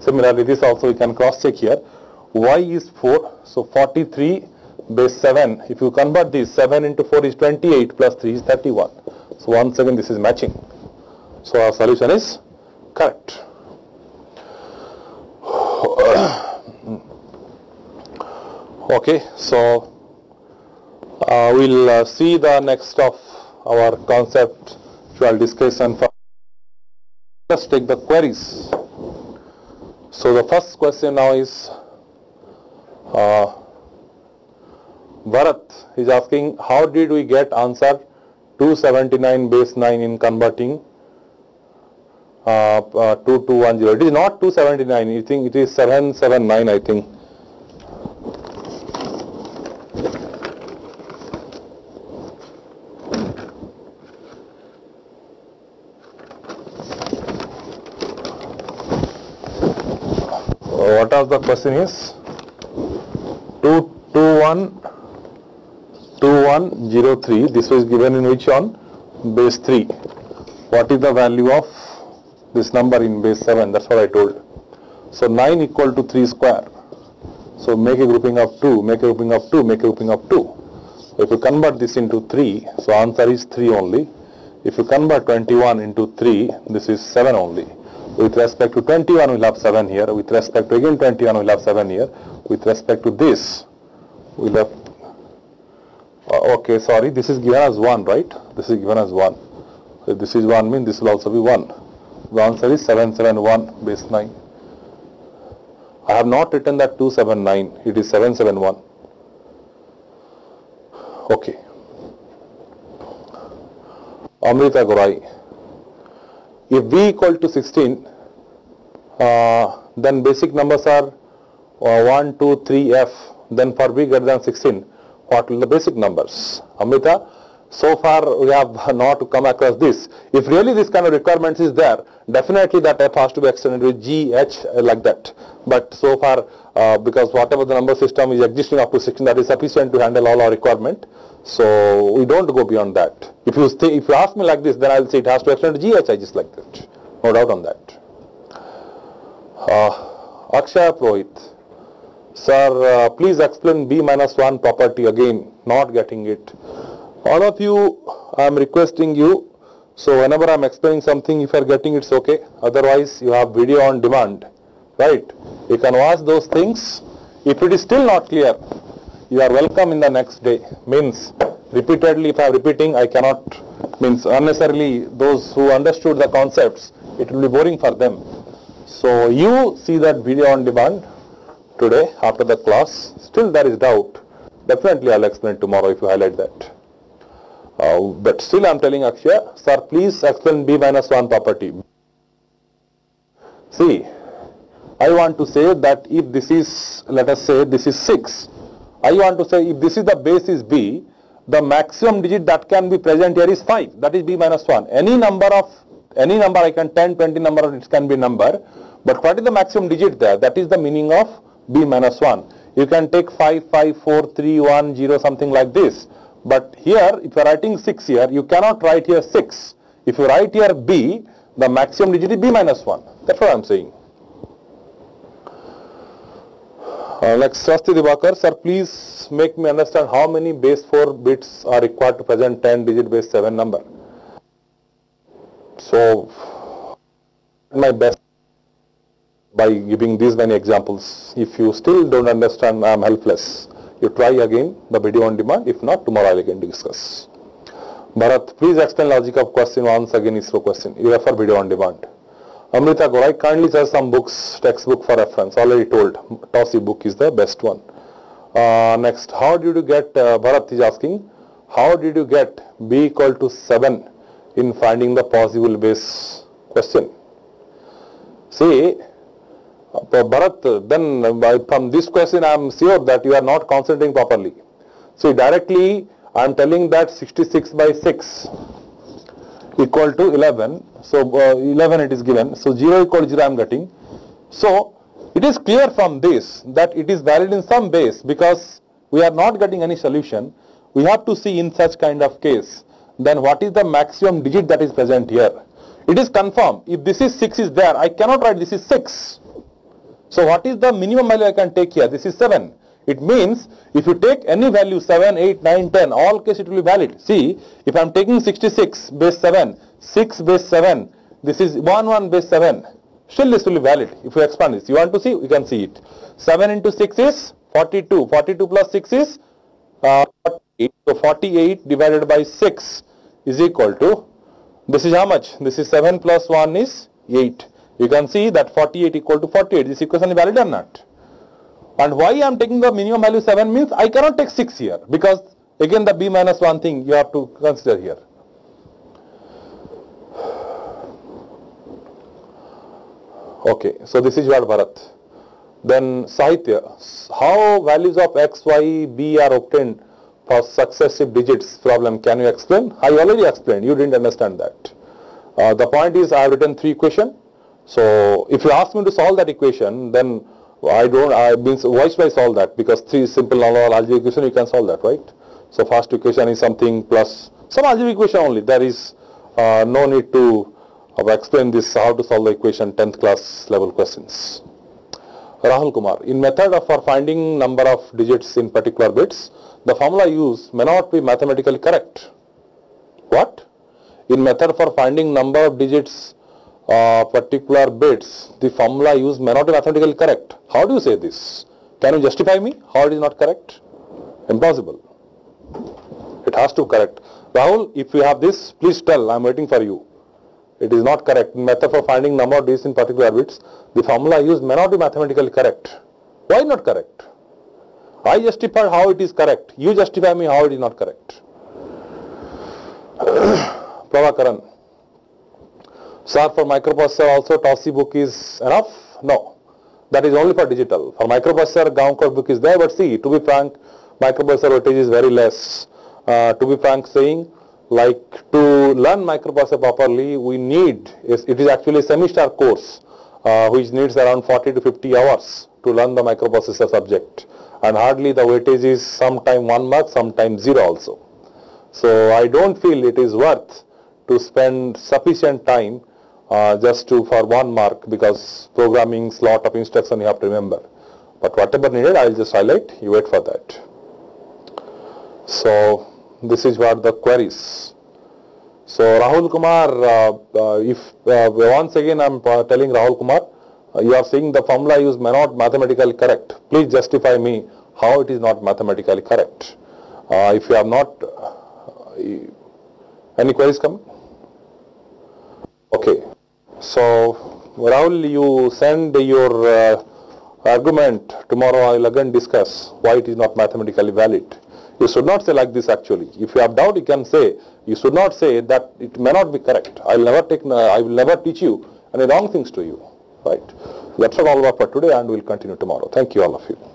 Similarly this also we can cross check here. y is 4 so 43 base 7 if you convert this 7 into 4 is 28 plus 3 is 31. So once again this is matching. So our solution is correct. okay so uh, we'll uh, see the next of our concept conceptual discussion let's take the queries so the first question now is uh, Bharat is asking how did we get answer 279 base 9 in converting uh, uh, 2210 it is not 279 I think it is 779 I think. What are the question is? 221 2103 this was given in which on base 3 what is the value of this number in base 7 that's what I told. So 9 equal to 3 square. So make a grouping of 2 make a grouping of 2 make a grouping of 2 if you convert this into 3 so answer is 3 only. If you convert 21 into 3 this is 7 only. With respect to 21 we'll have 7 here. With respect to again 21 we'll have 7 here. With respect to this we'll have uh, okay sorry this is given as 1 right? This is given as 1 so this is 1 mean this will also be 1 the answer is 771 base 9 I have not written that 279 it is 771 okay. Amrita Gorai. If V equal to 16 uh, then basic numbers are uh, 1 2 3 f. Then for V greater than 16 what will the basic numbers? Amrita so far we have not come across this if really this kind of requirements is there definitely that f has to be extended with g h uh, like that but so far uh, because whatever the number system is existing up to 16 that is sufficient to handle all our requirement so we don't go beyond that. If you if you ask me like this, then I'll say it has to extend to GHI just like that. No doubt on that. Uh, Akshay Purohit. Sir, uh, please explain B minus 1 property again. Not getting it. All of you, I am requesting you. So whenever I am explaining something, if you are getting it's okay. Otherwise, you have video on demand. Right? You can watch those things. If it is still not clear, you are welcome in the next day means repeatedly if I am repeating I cannot means unnecessarily those who understood the concepts it will be boring for them so you see that video on demand today after the class still there is doubt definitely I'll explain tomorrow if you highlight that uh, but still I'm telling Akshay sir please explain B minus 1 property see I want to say that if this is let us say this is 6 I want to say if this is the base is b, the maximum digit that can be present here is 5. That is b minus 1. Any number of, any number I can 10, 20 number it can be number. But what is the maximum digit there? That is the meaning of b minus 1. You can take 5, 5, 4, 3, 1, 0 something like this. But here if you are writing 6 here, you cannot write here 6. If you write here b, the maximum digit is b minus 1. That's what I am saying. Uh, next, Swasti Divakar, sir, please make me understand how many base 4 bits are required to present 10 digit base 7 number. So, my best by giving these many examples. If you still don't understand, I am helpless. You try again the video on demand. If not, tomorrow I will again discuss. Bharat, please explain logic of question once again ISRO question. You refer video on demand. Amrita Gorai kindly says some books, textbook for reference. Already told, Tocci book is the best one. Uh, next, how did you get, uh, Bharat is asking, how did you get B equal to 7 in finding the possible base question? See, Bharat, then from this question I am sure that you are not concentrating properly. See, directly I am telling that 66 by 6 equal to 11. So uh, 11 it is given. So 0 equal to 0 I am getting. So it is clear from this that it is valid in some base because we are not getting any solution. We have to see in such kind of case then what is the maximum digit that is present here? It is confirmed. If this is 6 is there, I cannot write this is 6. So what is the minimum value I can take here? This is 7. It means if you take any value 7, 8, 9, 10, all case it will be valid. See, if I am taking 66 base 7, 6 base 7, this is 1, 1 base 7. Still this will be valid if you expand this. You want to see? You can see it. 7 into 6 is 42. 42 plus 6 is uh, 48. So 48 divided by 6 is equal to, this is how much? This is 7 plus 1 is 8. You can see that 48 equal to 48. This equation is valid or not? And why I am taking the minimum value 7 means I cannot take 6 here because again the b minus 1 thing you have to consider here. Okay, so this is your Bharat. Then Sahitya, how values of x, y, b are obtained for successive digits problem, can you explain? I already explained, you didn't understand that. Uh, the point is I have written three equation. So if you ask me to solve that equation, then I don't, I means why should I solve that? Because three simple algebraic equation, you can solve that, right? So first equation is something plus some algebraic equation only. There is uh, no need to I've explained this how to solve the equation 10th class level questions. Rahul Kumar, in method of for finding number of digits in particular bits, the formula used may not be mathematically correct. What? In method for finding number of digits uh, particular bits, the formula used may not be mathematically correct. How do you say this? Can you justify me how it is not correct? Impossible. It has to correct. Rahul, if you have this, please tell. I am waiting for you. It is not correct. Method for finding number of digits in particular bits, the formula used may not be mathematically correct. Why not correct? I justify how it is correct. You justify me how it is not correct. Prabhakaran. Sir, for microprocessor also Tocci book is enough? No. That is only for digital. For microprocessor, Gaonkar book is there, but see, to be frank, microprocessor voltage is very less. Uh, to be frank saying, like to learn microprocessor properly, we need, it is actually a semester course, uh, which needs around 40 to 50 hours to learn the microprocessor subject. And hardly the weightage is sometime 1 mark, sometime 0 also. So I don't feel it is worth to spend sufficient time uh, just to for one mark because programming lot of instruction you have to remember. But whatever needed, I will just highlight, you wait for that. So this is what the queries. So Rahul Kumar, uh, uh, if uh, once again I am uh, telling Rahul Kumar, you are saying the formula used may not mathematically correct. Please justify me how it is not mathematically correct. If you have not, any queries coming? Okay. So Rahul, you send your uh, argument tomorrow. I will again discuss why it is not mathematically valid. You should not say like this actually. If you have doubt, you can say, you should not say that it may not be correct. I will never take, uh, I will never teach you any wrong things to you. Right? That's all about for today and we'll continue tomorrow. Thank you all of you.